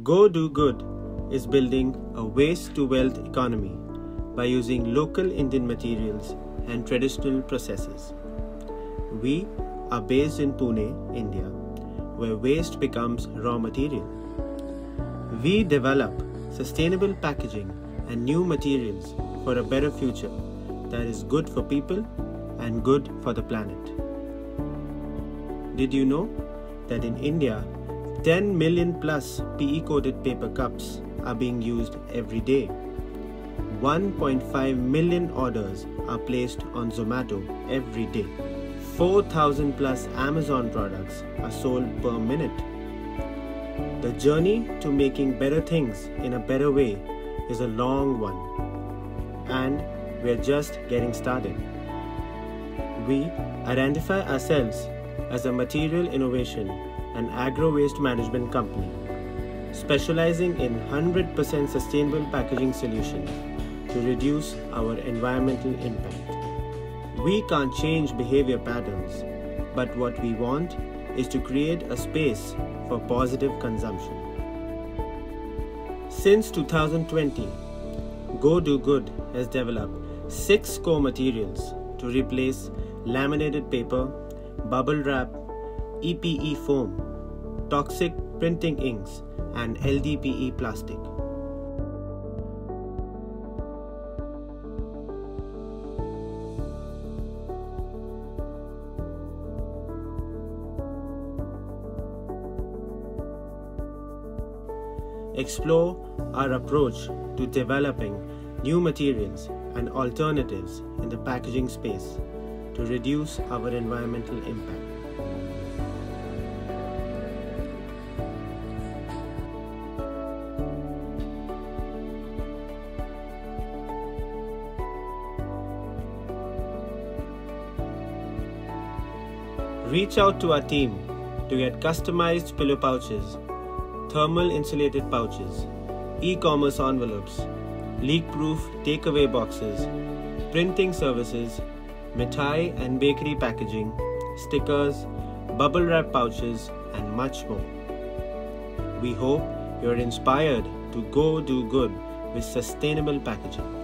Go Do Good is building a waste to wealth economy by using local Indian materials and traditional processes. We are based in Pune, India, where waste becomes raw material. We develop sustainable packaging and new materials for a better future that is good for people and good for the planet. Did you know that in India, 10 million plus PE coated paper cups are being used every day? 1.5 million orders are placed on Zomato every day. 4,000 plus Amazon products are sold per minute. The journey to making better things in a better way is a long one, and we're just getting started. We identify ourselves as a material innovation and agro waste management company, specializing in 100% sustainable packaging solutions to reduce our environmental impact. We can't change behavior patterns, but what we want is to create a space for positive consumption. Since 2020, Go Do Good has developed six core materials to replace laminated paper, bubble wrap, EPE foam, toxic printing inks, and LDPE plastic. Explore our approach to developing new materials and alternatives in the packaging space to reduce our environmental impact. Reach out to our team to get customized pillow pouches, thermal insulated pouches, e commerce envelopes, leak proof takeaway boxes, printing services, mithai and bakery packaging, stickers, bubble wrap pouches, and much more. We hope you're inspired to go do good with sustainable packaging.